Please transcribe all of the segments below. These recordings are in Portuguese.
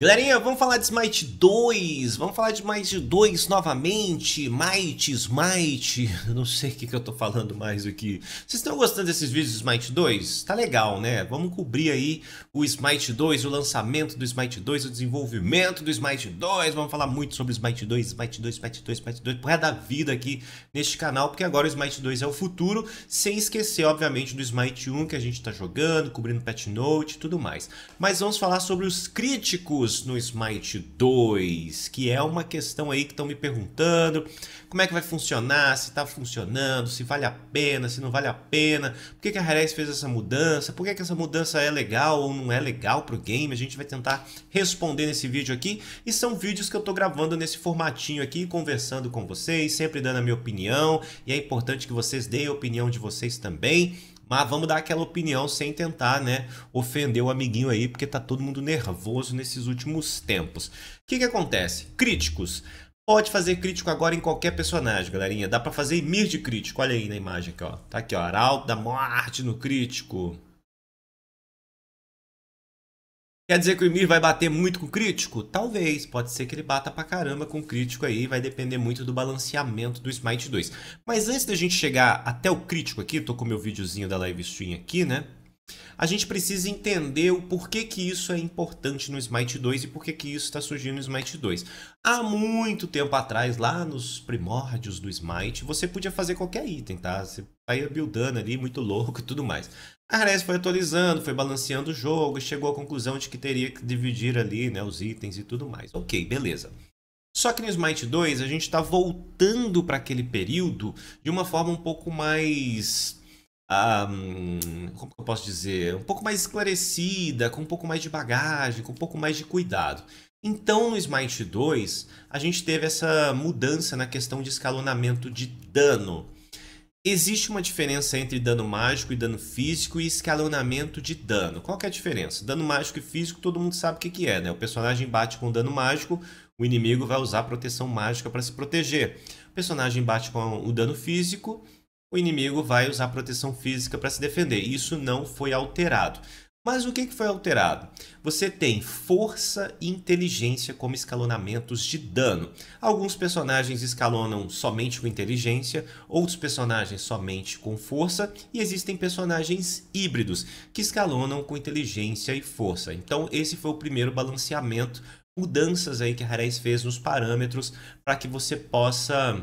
Galerinha, vamos falar de Smite 2, vamos falar de Smite 2 novamente, Might, Smite, não sei o que, que eu tô falando mais aqui. Vocês estão gostando desses vídeos do Smite 2? Tá legal, né? Vamos cobrir aí o Smite 2, o lançamento do Smite 2, o desenvolvimento do Smite 2, vamos falar muito sobre Smite 2, Smite 2, Smite 2, Smite 2, por da vida aqui neste canal, porque agora o Smite 2 é o futuro, sem esquecer, obviamente, do Smite 1 que a gente tá jogando, cobrindo patch note e tudo mais. Mas vamos falar sobre os críticos no Smite 2, que é uma questão aí que estão me perguntando, como é que vai funcionar, se está funcionando, se vale a pena, se não vale a pena, por que, que a Harris fez essa mudança, por que, que essa mudança é legal ou não é legal para o game, a gente vai tentar responder nesse vídeo aqui, e são vídeos que eu estou gravando nesse formatinho aqui, conversando com vocês, sempre dando a minha opinião, e é importante que vocês deem a opinião de vocês também, mas vamos dar aquela opinião sem tentar, né, ofender o amiguinho aí, porque tá todo mundo nervoso nesses últimos tempos. O que que acontece? Críticos. Pode fazer crítico agora em qualquer personagem, galerinha. Dá pra fazer mir de crítico. Olha aí na imagem aqui, ó. Tá aqui, ó. Arauto da morte no crítico. Quer dizer que o Ymir vai bater muito com o crítico? Talvez, pode ser que ele bata pra caramba com o crítico aí, vai depender muito do balanceamento do Smite 2. Mas antes da gente chegar até o crítico aqui, tô com meu videozinho da live stream aqui, né? A gente precisa entender o porquê que isso é importante no Smite 2 e por que isso está surgindo no Smite 2. Há muito tempo atrás, lá nos primórdios do Smite, você podia fazer qualquer item, tá? Você ia buildando ali, muito louco e tudo mais. A Ares foi atualizando, foi balanceando o jogo e chegou à conclusão de que teria que dividir ali né, os itens e tudo mais. Ok, beleza. Só que no Smite 2 a gente está voltando para aquele período de uma forma um pouco mais. Um, como eu posso dizer? Um pouco mais esclarecida, com um pouco mais de bagagem, com um pouco mais de cuidado. Então no Smite 2 a gente teve essa mudança na questão de escalonamento de dano. Existe uma diferença entre dano mágico e dano físico e escalonamento de dano. Qual é a diferença? Dano mágico e físico todo mundo sabe o que, que é, né? O personagem bate com dano mágico, o inimigo vai usar proteção mágica para se proteger. O personagem bate com o dano físico, o inimigo vai usar proteção física para se defender. Isso não foi alterado. Mas o que foi alterado? Você tem força e inteligência como escalonamentos de dano. Alguns personagens escalonam somente com inteligência, outros personagens somente com força, e existem personagens híbridos que escalonam com inteligência e força. Então, esse foi o primeiro balanceamento, mudanças aí que a fez nos parâmetros para que você possa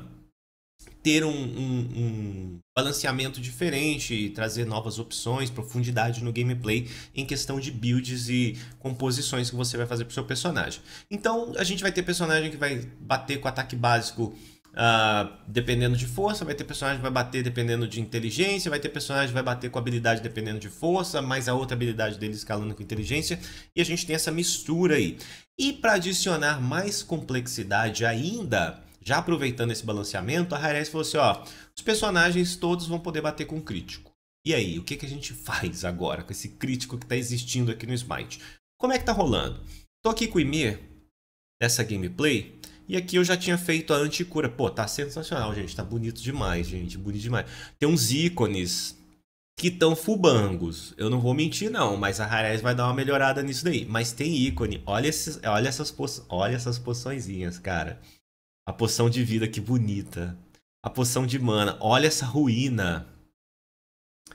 ter um, um, um, balanceamento diferente trazer novas opções, profundidade no gameplay em questão de builds e composições que você vai fazer para o seu personagem. Então a gente vai ter personagem que vai bater com ataque básico uh, dependendo de força, vai ter personagem que vai bater dependendo de inteligência, vai ter personagem que vai bater com habilidade dependendo de força, mas a outra habilidade dele escalando com inteligência, e a gente tem essa mistura aí. E para adicionar mais complexidade ainda, já aproveitando esse balanceamento, a Harris falou assim: ó, os personagens todos vão poder bater com crítico. E aí, o que, que a gente faz agora com esse crítico que está existindo aqui no Smite? Como é que tá rolando? Tô aqui com o Ymir, nessa gameplay, e aqui eu já tinha feito a anticura. Pô, tá sensacional, gente. Tá bonito demais, gente. Bonito demais. Tem uns ícones que estão fubangos. Eu não vou mentir, não, mas a Harez vai dar uma melhorada nisso daí. Mas tem ícone. Olha, esses, olha, essas, po olha essas poçõezinhas, cara. A poção de vida, que bonita. A poção de mana. Olha essa ruína.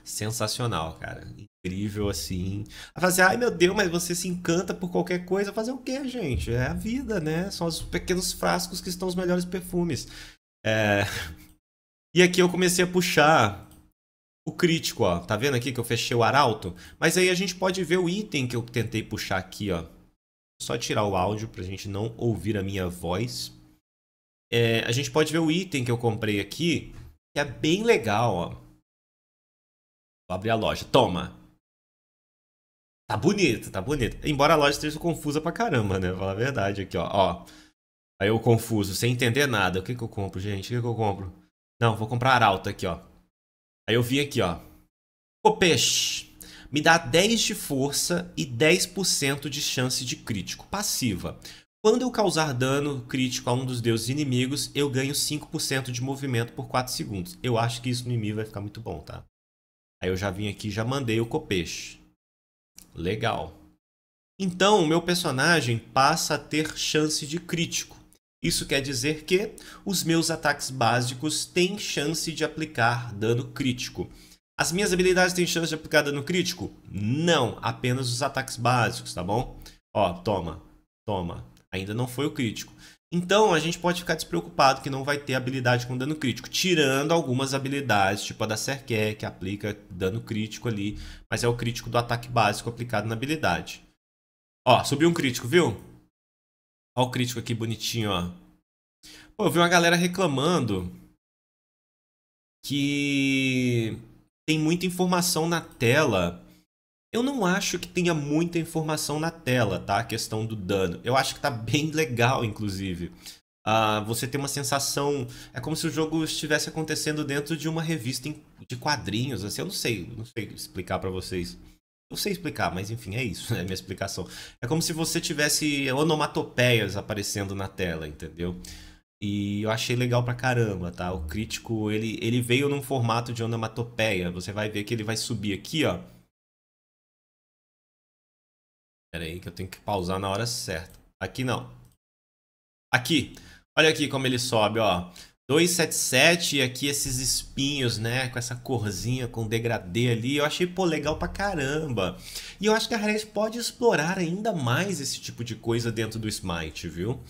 Sensacional, cara. Incrível, assim. A fazer, ai meu Deus, mas você se encanta por qualquer coisa. Fazer o quê, gente? É a vida, né? São os pequenos frascos que estão os melhores perfumes. É... E aqui eu comecei a puxar o crítico, ó. Tá vendo aqui que eu fechei o arauto? Mas aí a gente pode ver o item que eu tentei puxar aqui, ó. Só tirar o áudio pra gente não ouvir a minha voz é, a gente pode ver o item que eu comprei aqui, que é bem legal, ó. Vou abrir a loja. Toma! Tá bonito, tá bonito. Embora a loja esteja confusa pra caramba, né? Vou falar a verdade aqui, ó. ó. Aí eu confuso, sem entender nada. O que que eu compro, gente? O que que eu compro? Não, vou comprar arauto aqui, ó. Aí eu vi aqui, ó. O peixe. Me dá 10 de força e 10% de chance de crítico. Passiva. Quando eu causar dano crítico a um dos deuses inimigos, eu ganho 5% de movimento por 4 segundos. Eu acho que isso no inimigo vai ficar muito bom, tá? Aí eu já vim aqui já mandei o copeixe. Legal. Então, o meu personagem passa a ter chance de crítico. Isso quer dizer que os meus ataques básicos têm chance de aplicar dano crítico. As minhas habilidades têm chance de aplicar dano crítico? Não, apenas os ataques básicos, tá bom? Ó, toma, toma. Ainda não foi o crítico. Então a gente pode ficar despreocupado que não vai ter habilidade com dano crítico, tirando algumas habilidades, tipo a da Serquer, que aplica dano crítico ali, mas é o crítico do ataque básico aplicado na habilidade. Ó, subiu um crítico, viu? Ó o crítico aqui bonitinho, ó. Pô, eu vi uma galera reclamando que tem muita informação na tela. Eu não acho que tenha muita informação na tela, tá? A questão do dano. Eu acho que tá bem legal, inclusive. Uh, você tem uma sensação. É como se o jogo estivesse acontecendo dentro de uma revista de quadrinhos. Assim, eu não sei, não sei explicar para vocês. Eu sei explicar, mas enfim, é isso, é a minha explicação. É como se você tivesse onomatopeias aparecendo na tela, entendeu? E eu achei legal pra caramba, tá? O crítico, ele, ele veio num formato de onomatopeia. Você vai ver que ele vai subir aqui, ó. Pera aí que eu tenho que pausar na hora certa. Aqui não. Aqui. Olha aqui como ele sobe, ó. 277 e aqui esses espinhos, né? Com essa corzinha, com degradê ali. Eu achei, pô, legal pra caramba. E eu acho que a Harris pode explorar ainda mais esse tipo de coisa dentro do Smite, viu?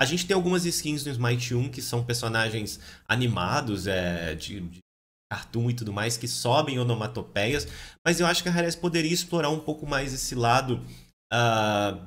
A gente tem algumas skins no Smite 1 que são personagens animados, é, de, de cartoon e tudo mais, que sobem onomatopeias, mas eu acho que a Harris poderia explorar um pouco mais esse lado uh,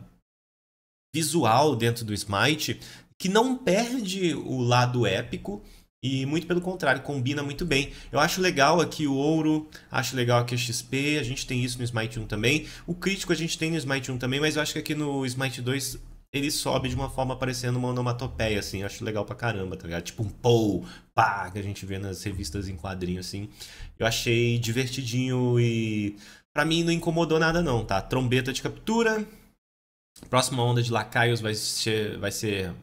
visual dentro do Smite, que não perde o lado épico, e muito pelo contrário, combina muito bem. Eu acho legal aqui o ouro, acho legal aqui a XP, a gente tem isso no Smite 1 também. O crítico a gente tem no Smite 1 também, mas eu acho que aqui no Smite 2 ele sobe de uma forma parecendo uma onomatopeia, assim. Acho legal pra caramba, tá ligado? Tipo um pou, pá, que a gente vê nas revistas em quadrinho, assim. Eu achei divertidinho e. Pra mim não incomodou nada, não, tá? Trombeta de captura. Próxima onda de lacaios vai ser, vai ser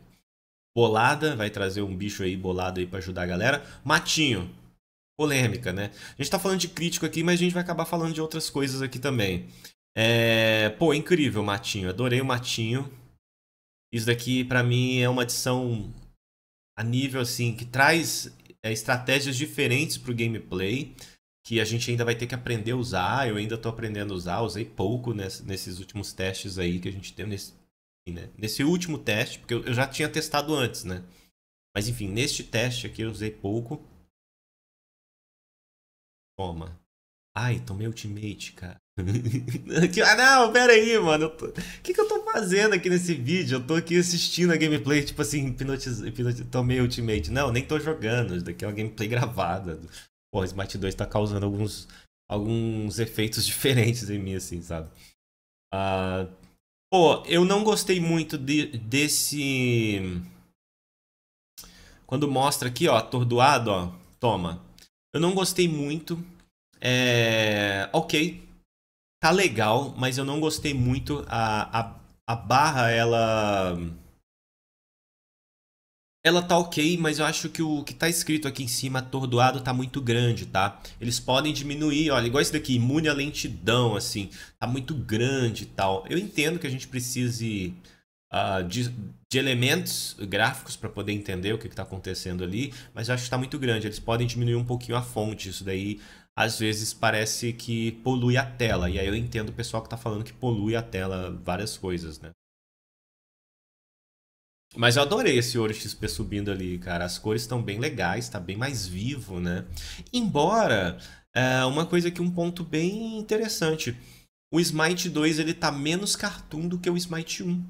bolada, vai trazer um bicho aí bolado aí pra ajudar a galera. Matinho. Polêmica, né? A gente tá falando de crítico aqui, mas a gente vai acabar falando de outras coisas aqui também. É... Pô, incrível, Matinho. Adorei o Matinho. Isso daqui, para mim, é uma adição a nível assim que traz é, estratégias diferentes para o gameplay que a gente ainda vai ter que aprender a usar. Eu ainda estou aprendendo a usar, usei pouco nesse, nesses últimos testes aí que a gente teve nesse, né? nesse último teste, porque eu, eu já tinha testado antes, né? Mas enfim, neste teste aqui eu usei pouco. Toma. Ai, tomei ultimate, cara. ah, não, pera aí, mano. O tô... que, que eu tô fazendo aqui nesse vídeo? Eu tô aqui assistindo a gameplay, tipo assim, hipnotiz... hipnotiz... tomei ultimate. Não, nem tô jogando. Isso daqui é uma gameplay gravada. Pô, Smite 2 tá causando alguns, alguns efeitos diferentes em mim, assim, sabe? Uh... Pô, eu não gostei muito de, desse. Quando mostra aqui, ó, atordoado, ó. Toma. Eu não gostei muito é, ok, tá legal, mas eu não gostei muito. A, a, a barra, ela. Ela tá ok, mas eu acho que o que tá escrito aqui em cima, atordoado, tá muito grande, tá? Eles podem diminuir, olha, igual esse daqui, imune à lentidão, assim, tá muito grande e tal. Eu entendo que a gente precise uh, de, de, elementos gráficos para poder entender o que está acontecendo ali, mas eu acho que está muito grande. Eles podem diminuir um pouquinho a fonte, isso daí às vezes parece que polui a tela. E aí eu entendo o pessoal que está falando que polui a tela várias coisas, né? Mas eu adorei esse ouro XP subindo ali, cara. As cores estão bem legais, está bem mais vivo, né? Embora, é uma coisa que um ponto bem interessante. O Smite 2 ele tá menos cartoon do que o Smite 1.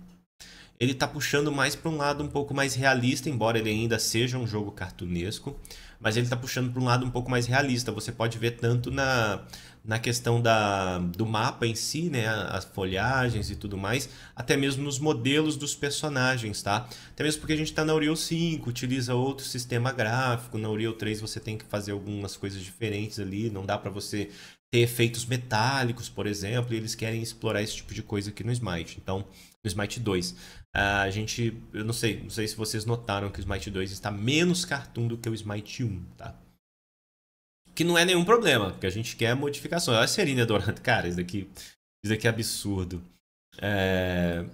Ele tá puxando mais para um lado um pouco mais realista, embora ele ainda seja um jogo cartunesco mas ele está puxando para um lado um pouco mais realista. Você pode ver tanto na, na questão da, do mapa em si, né, as folhagens e tudo mais, até mesmo nos modelos dos personagens, tá? Até mesmo porque a gente está na Unreal 5, utiliza outro sistema gráfico, na Unreal 3 você tem que fazer algumas coisas diferentes ali, não dá para você ter efeitos metálicos, por exemplo, e eles querem explorar esse tipo de coisa aqui no Smite. Então, no Smite 2. Uh, a gente, eu não sei, não sei se vocês notaram que o Smite 2 está menos cartoon do que o Smite 1, tá? Que não é nenhum problema, porque a gente quer modificação. Olha a Serena Dourado, cara, isso daqui, isso daqui é absurdo. É...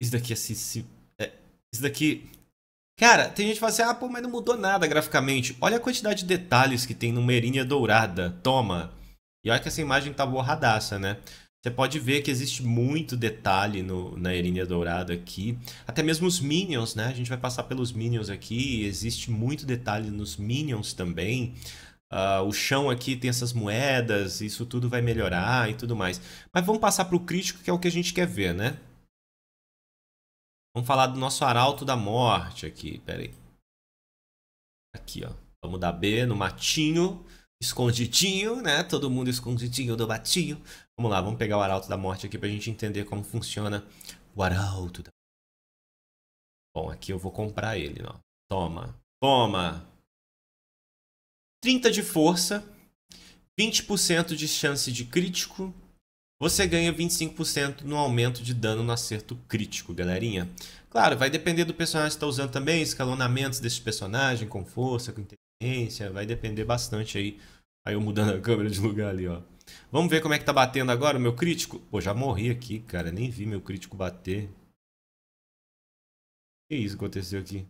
Isso daqui é, se... é... Isso daqui. Cara, tem gente que fala assim: ah, pô, mas não mudou nada graficamente. Olha a quantidade de detalhes que tem no Merinha Dourada. Toma. E olha que essa imagem tá borradaça, né? Você pode ver que existe muito detalhe no, na Erinha Dourada aqui. Até mesmo os Minions, né? A gente vai passar pelos Minions aqui. Existe muito detalhe nos Minions também. Uh, o chão aqui tem essas moedas, isso tudo vai melhorar e tudo mais. Mas vamos passar para o crítico, que é o que a gente quer ver, né? Vamos falar do nosso Arauto da Morte aqui, pera aí. Aqui, ó. Vamos dar B no matinho, escondidinho, né? Todo mundo escondidinho do matinho. Vamos lá, vamos pegar o Arauto da Morte aqui pra gente entender como funciona o Arauto da Bom, aqui eu vou comprar ele, ó. Toma. Toma! 30 de força, 20% de chance de crítico. Você ganha 25% no aumento de dano no acerto crítico, galerinha. Claro, vai depender do personagem que está usando também, escalonamentos desse personagem, com força, com vai depender bastante aí. Aí eu mudando a câmera de lugar ali, ó. Vamos ver como é que tá batendo agora o meu crítico? Pô, já morri aqui, cara. Nem vi meu crítico bater. Que isso aconteceu aqui?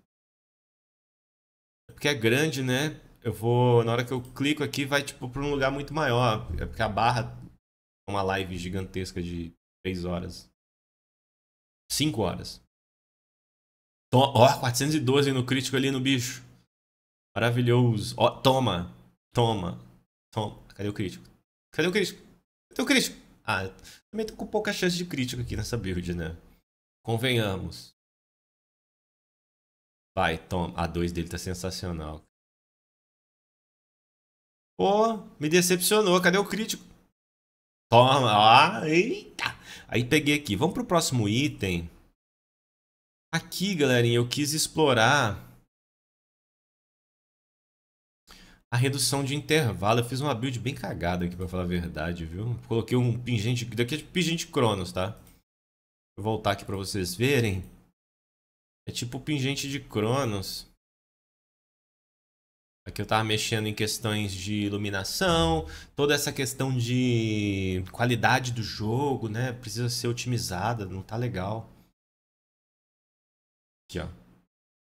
É porque é grande, né? Eu vou... Na hora que eu clico aqui, vai, tipo, pra um lugar muito maior. É porque a barra... É uma live gigantesca de 3 horas. 5 horas. Ó, oh, 412 no crítico ali no bicho. Maravilhoso. Ó, toma. Toma. Toma. Cadê o crítico? Cadê o crítico? Cadê o crítico? Ah, também tô com pouca chance de crítico aqui nessa build, né? Convenhamos. Vai, toma. A 2 dele tá sensacional. Pô, me decepcionou. Cadê o crítico? Toma. Ah, eita. Aí peguei aqui. Vamos pro próximo item. Aqui, galerinha, eu quis explorar a redução de intervalo. Eu fiz uma build bem cagada aqui, pra falar a verdade, viu? Coloquei um pingente... Daqui é tipo pingente Cronos, tá? Vou voltar aqui pra vocês verem. É tipo pingente de Cronos. Aqui eu tava mexendo em questões de iluminação, toda essa questão de qualidade do jogo, né? Precisa ser otimizada, não tá legal. Aqui, ó.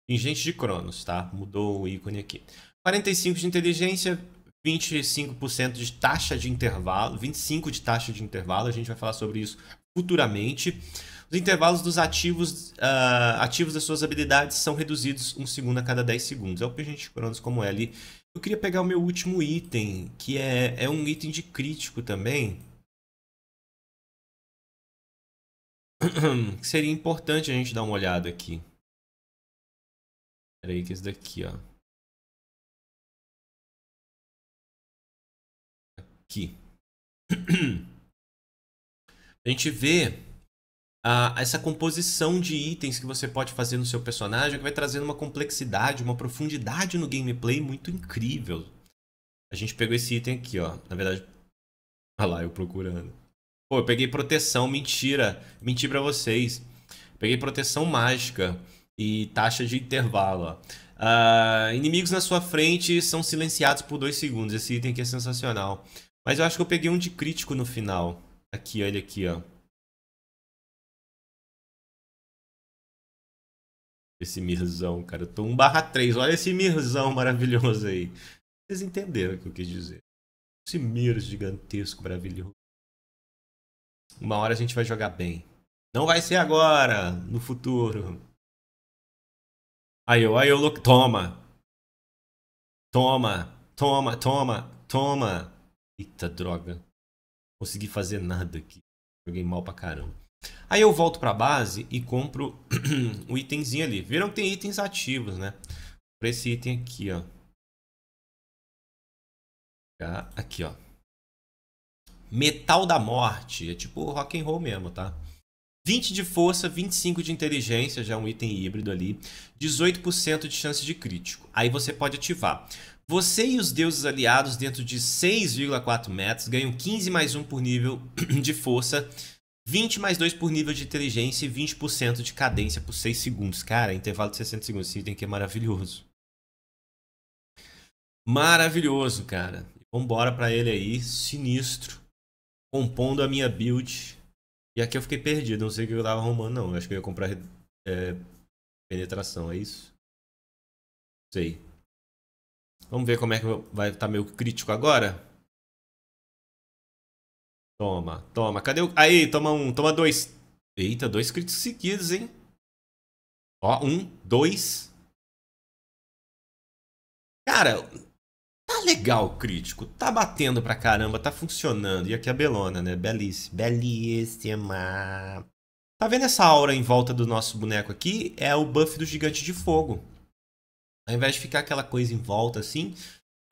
Pingente de Cronos, tá? Mudou o ícone aqui. 45 de inteligência, 25% de taxa de intervalo, 25 de taxa de intervalo, a gente vai falar sobre isso futuramente. Os intervalos dos ativos, uh, ativos das suas habilidades são reduzidos um segundo a cada 10 segundos. É o Pingente Cronos como é ali. Eu queria pegar o meu último item, que é, é um item de crítico também. que seria importante a gente dar uma olhada aqui. Peraí, que esse daqui, ó. Aqui. A gente vê a, essa composição de itens que você pode fazer no seu personagem que vai trazendo uma complexidade, uma profundidade no gameplay muito incrível. A gente pegou esse item aqui, ó. Na verdade, olha lá, eu procurando. Pô, eu peguei proteção, mentira. Menti pra vocês. Peguei proteção mágica e taxa de intervalo, ó. Uh, inimigos na sua frente são silenciados por 2 segundos. Esse item aqui é sensacional. Mas eu acho que eu peguei um de crítico no final. Aqui, olha aqui, ó. Esse mirzão, cara. Eu tô 1 barra 3. Olha esse mirzão maravilhoso aí. Vocês entenderam o que eu quis dizer. Esse mir gigantesco, maravilhoso. Uma hora a gente vai jogar bem. Não vai ser agora, no futuro. Aí eu, aí eu, toma. Toma, toma, toma, toma. Eita droga. Consegui fazer nada aqui. Joguei mal pra caramba. Aí eu volto pra base e compro o itemzinho ali. Viram que tem itens ativos, né? Pra esse item aqui, ó. Aqui, ó. Metal da Morte. É tipo rock and roll mesmo, tá? 20 de força, 25 de inteligência, já é um item híbrido ali. 18% de chance de crítico. Aí você pode ativar. Você e os deuses aliados dentro de 6,4 metros ganham 15 mais 1 por nível de força, 20 mais 2 por nível de inteligência e 20% de cadência por 6 segundos. Cara, intervalo de 60 segundos. Esse item aqui é maravilhoso. Maravilhoso, cara. Vambora pra ele aí, sinistro. Compondo a minha build. E aqui eu fiquei perdido, não sei o que eu tava arrumando, não. Acho que eu ia comprar é, penetração, é isso? Sei. Vamos ver como é que vai estar tá meu crítico agora. Toma, toma. Cadê o. Aí, toma um, toma dois. Eita, dois críticos seguidos, hein? Ó, um, dois. Cara, tá legal o crítico. Tá batendo pra caramba, tá funcionando. E aqui a Belona, né? Belíssima. Belíssima. Tá vendo essa aura em volta do nosso boneco aqui? É o buff do Gigante de Fogo. Ao invés de ficar aquela coisa em volta assim,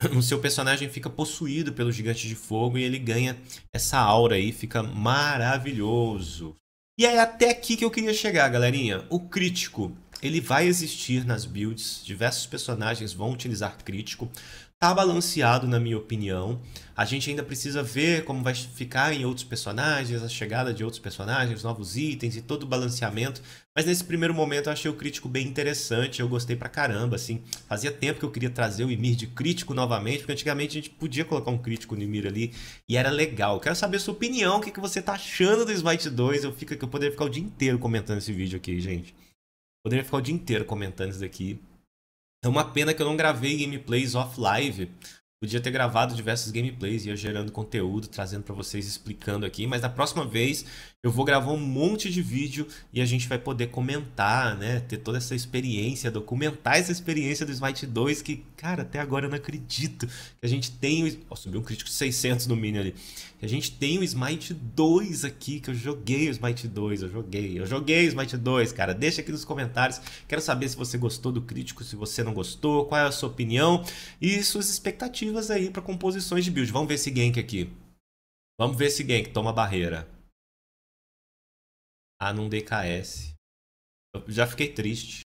o seu personagem fica possuído pelo Gigante de Fogo e ele ganha essa aura aí, fica maravilhoso. E é até aqui que eu queria chegar, galerinha. O crítico, ele vai existir nas builds, diversos personagens vão utilizar crítico tá balanceado, na minha opinião. A gente ainda precisa ver como vai ficar em outros personagens, a chegada de outros personagens, novos itens e todo o balanceamento. Mas nesse primeiro momento eu achei o crítico bem interessante, eu gostei pra caramba, assim. Fazia tempo que eu queria trazer o Ymir de crítico novamente, porque antigamente a gente podia colocar um crítico no Ymir ali e era legal. Quero saber sua opinião, o que, que você tá achando do Smite 2. Eu, fico, eu poderia ficar o dia inteiro comentando esse vídeo aqui, gente. Poderia ficar o dia inteiro comentando isso daqui. É uma pena que eu não gravei gameplays off live. Podia ter gravado diversos gameplays, ia gerando conteúdo, trazendo para vocês, explicando aqui. Mas da próxima vez eu vou gravar um monte de vídeo e a gente vai poder comentar, né? Ter toda essa experiência, documentar essa experiência do Smite 2 que, cara, até agora eu não acredito que a gente tem... Oh, subiu um crítico de 600 no mini ali. Que a gente tem o Smite 2 aqui, que eu joguei o Smite 2, eu joguei. Eu joguei o Smite 2, cara. Deixa aqui nos comentários. Quero saber se você gostou do crítico, se você não gostou, qual é a sua opinião e suas expectativas aí para composições de build. Vamos ver esse gank aqui. Vamos ver esse gank, toma barreira. Ah, num DKS. Eu já fiquei triste.